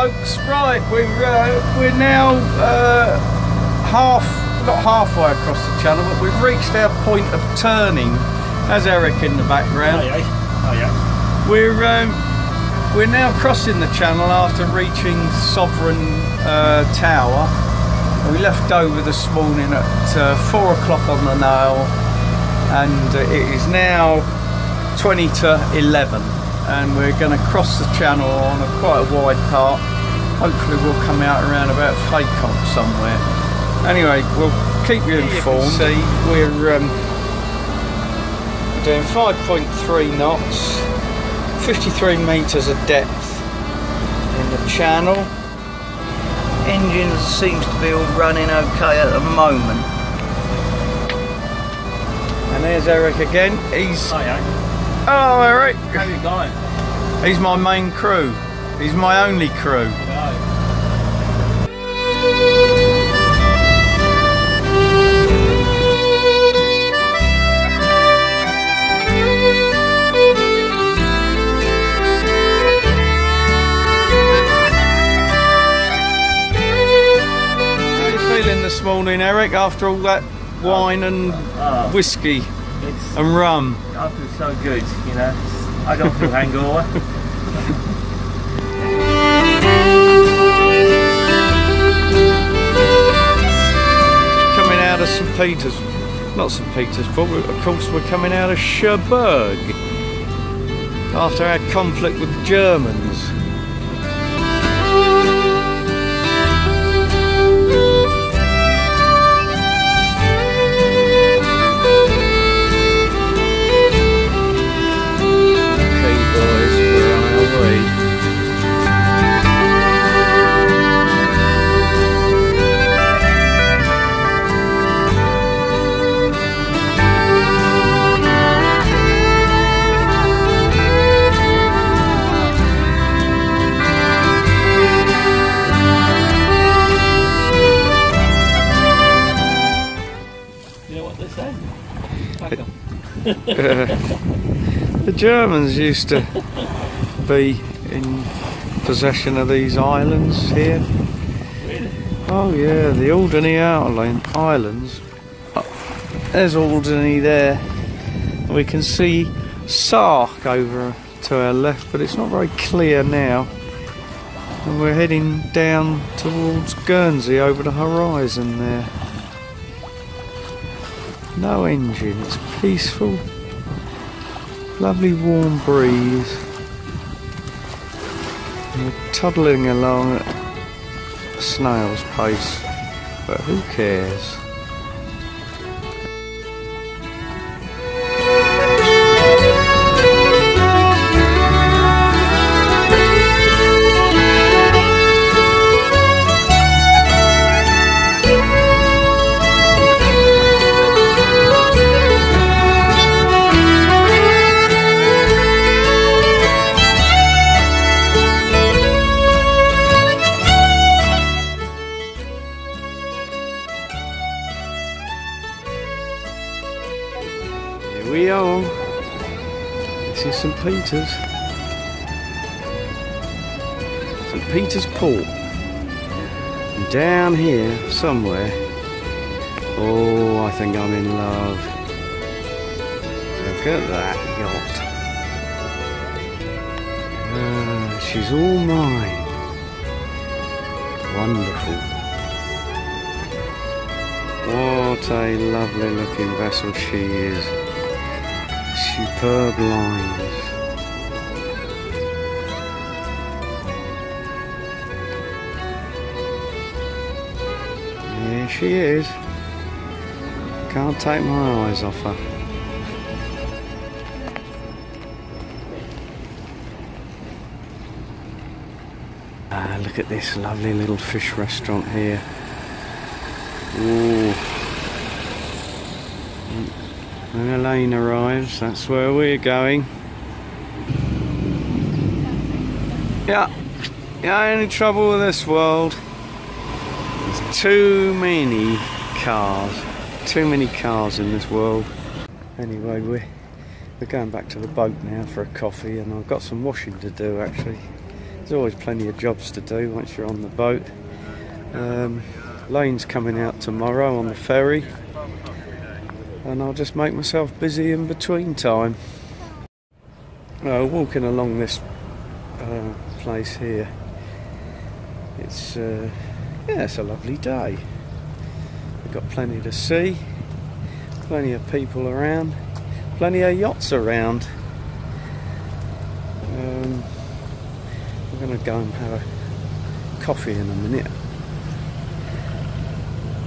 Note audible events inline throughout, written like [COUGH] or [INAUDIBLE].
folks. Right, we're uh, we're now uh, half, not halfway across the channel, but we've reached our point of turning. As Eric in the background. Oh, yeah. Oh, yeah. We're um, we're now crossing the channel after reaching Sovereign uh, Tower. We left Dover this morning at uh, four o'clock on the nail, and it is now 20 to 11, and we're going to cross the channel on a quite a wide part. Hopefully, we'll come out around about Fécamp somewhere. Anyway, we'll keep you informed. see, we're um, doing 5.3 knots, 53 metres of depth in the channel. Engine seems to be all running okay at the moment. And there's Eric again. He's Oh, yeah. hello Eric. How you going? He's my main crew. He's my only crew. Eric? After all that wine and Oh, whiskey and rum. I feel so good, you know. I don't feel hangover. [LAUGHS] coming out of St Peter's, not St Peter's, but of course we're coming out of Cherbourg after our conflict with the Germans. [LAUGHS] The Germans used to be in possession of these islands here. Really? Oh yeah, the Alderney Island- Islands. Oh, there's Alderney there. We can see Sark over to our left, but it's not very clear now. And we're heading down towards Guernsey over the horizon there. No engine, it's peaceful. Lovely warm breeze. And we're toddling along at a snail's pace, but who cares? Peter's. St Peter's Port. And down here, somewhere. Oh, I think I'm in love. Look at that yacht. Ah, she's all mine. Wonderful. What a lovely looking vessel she is. Superb lines. She is. Can't take my eyes off her. Ah, look at this lovely little fish restaurant here. Ooh. When Elaine arrives, that's where we're going. Yeah, yeah, only trouble with this world. There's too many cars. Too many cars in this world. Anyway, we're, we're going back to the boat now for a coffee, and I've got some washing to do actually. There's always plenty of jobs to do once you're on the boat. Um, Lane's coming out tomorrow on the ferry, and I'll just make myself busy in between time. Uh, walking along this uh, place here, it's uh, yeah, it's a lovely day. We've got plenty to see, plenty of people around, plenty of yachts around. Um, we're going to go and have a coffee in a minute.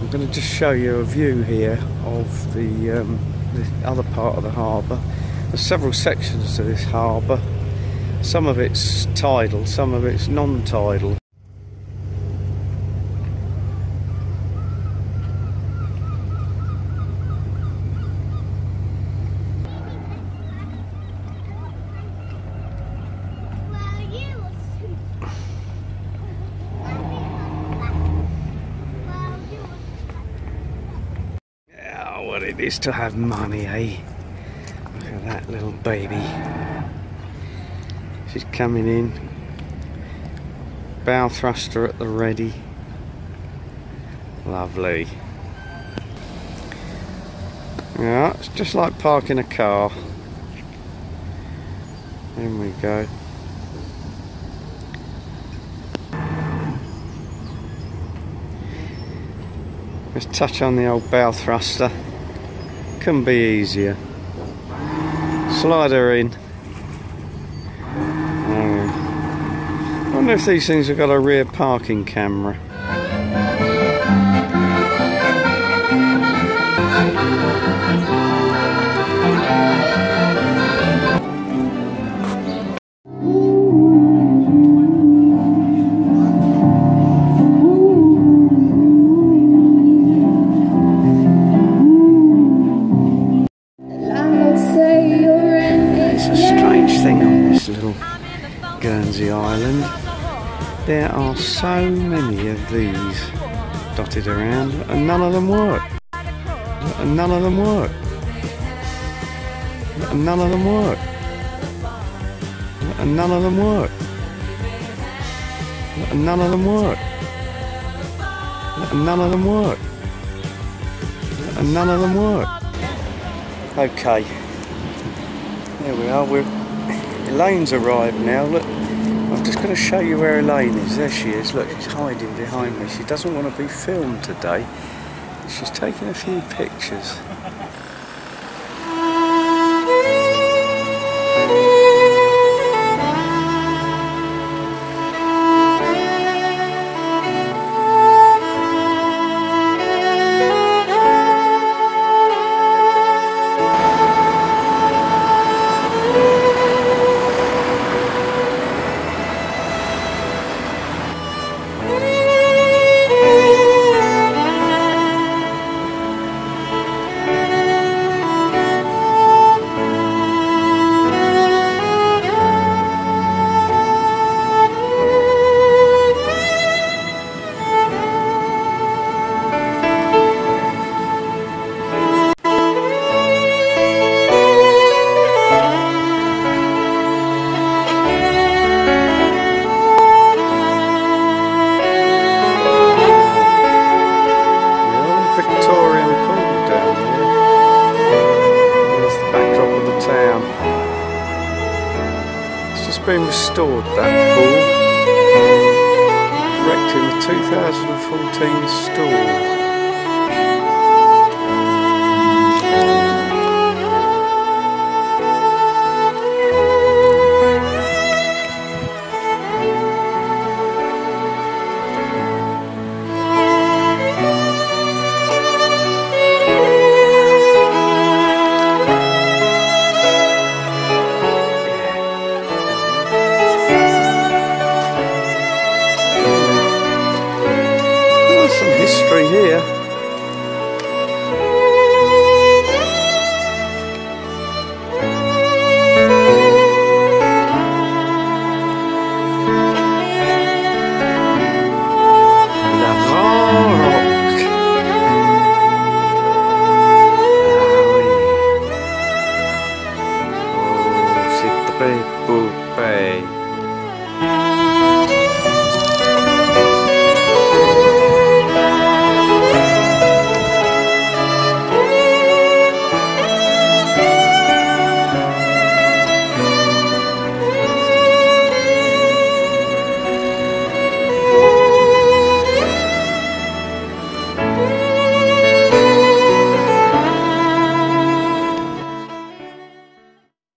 I'm going to just show you a view here of the, um, the other part of the harbour. There's several sections to this harbour. Some of it's tidal, some of it's non-tidal. Oh, what it is to have money, eh? Look at that little baby. She's coming in. Bow thruster at the ready. Lovely. Yeah, it's just like parking a car. In we go. Just touch on the old bow thruster. Couldn't be easier. Slide her in. Oh. wonder if these things have got a rear parking camera. There are so many of these dotted around and none of them work. And none of them work. And none of them work. And none of them work. And none of them work. And none of them work. And none of them work. Okay. There we are. We're Elaine's arrived now. Look, I'm just going to show you where Elaine is. There she is. Look, she's hiding behind me. She doesn't want to be filmed today. She's taking a few pictures. Been restored, that pool. Wrecked in the 2014 storm.